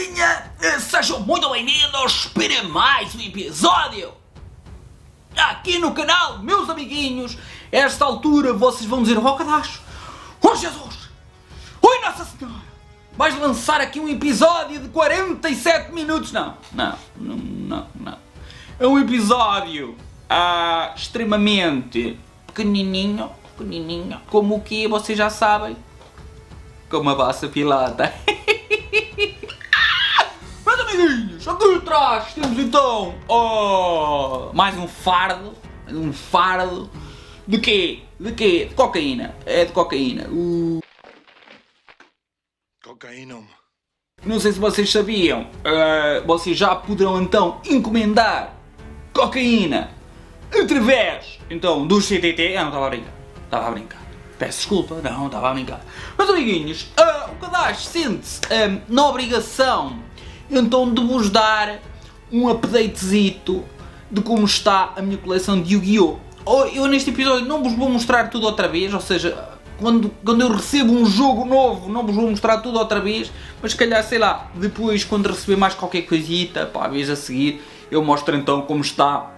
galerinha! Sejam muito bem-vindos para mais um episódio aqui no canal, meus amiguinhos. Esta altura vocês vão dizer: Oh Cadacho, oh Jesus, oi Nossa Senhora, vais lançar aqui um episódio de 47 minutos? Não, não, não, não. não. É um episódio ah, extremamente pequenininho, pequenininho, como o que vocês já sabem, como a vossa pilota. Amiguinhos, aqui atrás temos então oh, mais um fardo, um fardo de quê? De quê? De cocaína. É de cocaína. Uh, Cocaína. não sei se vocês sabiam, uh, vocês já poderão então encomendar cocaína através então do CTT. Eu não estava a brincar, estava a brincar. Peço desculpa, não, estava a brincar. Mas amiguinhos, uh, o cadastro sente-se um, na obrigação então de vos dar um updatezito de como está a minha coleção de Yu-Gi-Oh! Oh, Eu neste episódio não vos vou mostrar tudo outra vez, ou seja, quando, quando eu recebo um jogo novo não vos vou mostrar tudo outra vez, mas se calhar, sei lá, depois quando receber mais qualquer coisita, pá, a vez a seguir, eu mostro então como está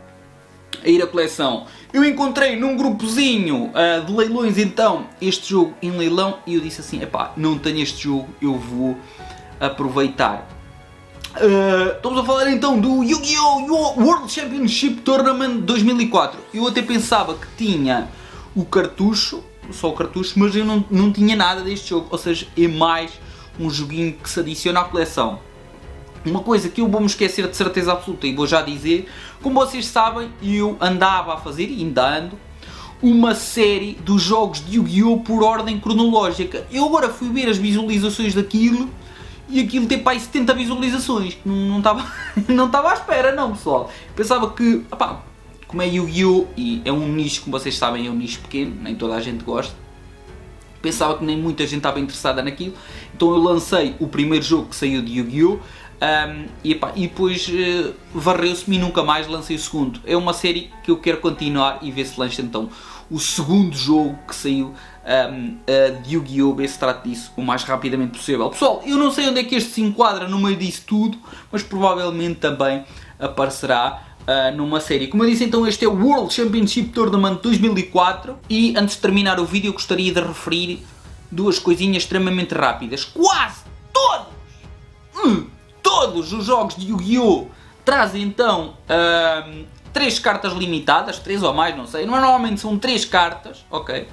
a ir a coleção. Eu encontrei num grupozinho uh, de leilões então este jogo em leilão e eu disse assim, epá, não tenho este jogo, eu vou aproveitar. Uh, estamos a falar então do Yu-Gi-Oh! World Championship Tournament 2004. Eu até pensava que tinha o cartucho, só o cartucho, mas eu não, não tinha nada deste jogo. Ou seja, é mais um joguinho que se adiciona à coleção. Uma coisa que eu vou me esquecer de certeza absoluta e vou já dizer, como vocês sabem, eu andava a fazer, e ainda ando, uma série dos jogos de Yu-Gi-Oh! por ordem cronológica. Eu agora fui ver as visualizações daquilo e aquilo tem para aí 70 visualizações. Não estava não estava à espera, não, pessoal. Pensava que, opá, como é Yu-Gi-Oh! e é um nicho, como vocês sabem, é um nicho pequeno, nem toda a gente gosta. Pensava que nem muita gente estava interessada naquilo, então eu lancei o primeiro jogo que saiu de Yu-Gi-Oh! Um, e, epá, e depois uh, varreu-se-me e nunca mais lancei o segundo. É uma série que eu quero continuar e ver se lança então o segundo jogo que saiu um, uh, de Yu-Gi-Oh! Ver se trata disso o mais rapidamente possível. Pessoal, eu não sei onde é que este se enquadra no meio disso tudo, mas provavelmente também aparecerá uh, numa série. Como eu disse, então este é o World Championship Tournament 2004 e antes de terminar o vídeo gostaria de referir duas coisinhas extremamente rápidas. Quase todos! Hum, todos os jogos de Yu-Gi-Oh! trazem então um, três cartas limitadas, três ou mais, não sei, normalmente são três cartas, ok?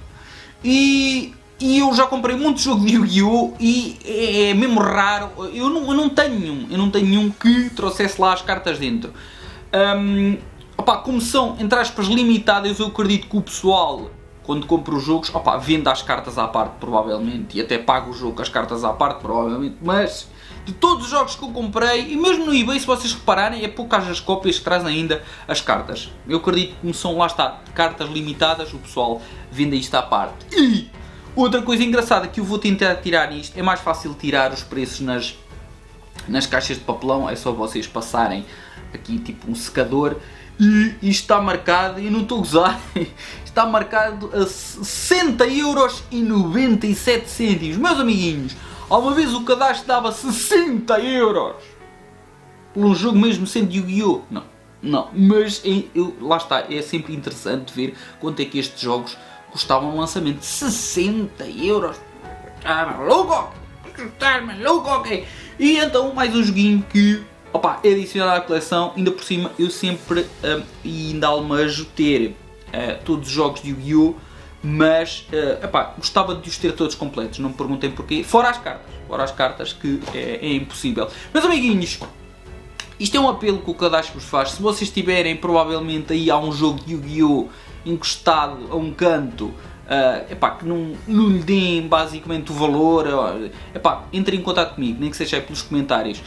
E, e eu já comprei muito jogo de Yu-Gi-Oh! e é, é mesmo raro, eu não, eu não tenho nenhum, eu não tenho nenhum que trouxesse lá as cartas dentro. Um, opa, como são, entre aspas, limitadas, eu acredito que o pessoal quando compro os jogos, opa, vende as cartas à parte, provavelmente, e até pago o jogo com as cartas à parte, provavelmente, mas de todos os jogos que eu comprei, e mesmo no eBay, se vocês repararem, é poucas as cópias que trazem ainda as cartas. Eu acredito que como são, lá está, cartas limitadas, o pessoal vende isto à parte. E outra coisa engraçada que eu vou tentar tirar isto, é mais fácil tirar os preços nas, nas caixas de papelão, é só vocês passarem aqui tipo um secador e está marcado, e não estou a gozar, está marcado a 60 euros e 97 cêntimos. Meus amiguinhos, alguma vez o cadastro dava 60 euros por um jogo mesmo sendo Yu-Gi-Oh! Não, não, mas eu, lá está, é sempre interessante ver quanto é que estes jogos custavam no lançamento. 60 euros! Está maluco? Está maluco? E então mais um joguinho que Opa, adicionado à coleção, ainda por cima eu sempre um, ainda almejo ter uh, todos os jogos de Yu-Gi-Oh! Mas uh, epá, gostava de os ter todos completos, não me perguntem porquê. Fora as cartas, fora as cartas que é, é impossível. Meus amiguinhos, isto é um apelo que o cadastro vos faz. Se vocês tiverem provavelmente aí há um jogo de Yu-Gi-Oh! encostado a um canto uh, epá, que não, não lhe deem basicamente o valor, epá, entrem em contato comigo, nem que seja pelos comentários.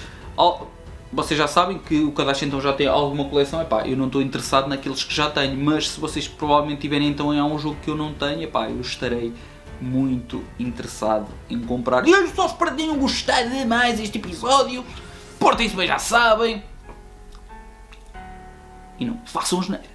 Vocês já sabem que o cadastro então já tem alguma coleção, epá, eu não estou interessado naqueles que já tenho, mas se vocês provavelmente tiverem então é um jogo que eu não tenho, epá, eu estarei muito interessado em comprar. E eu só espero que tenham gostado demais este episódio, portem-se bem, já sabem, e não façam os neiros.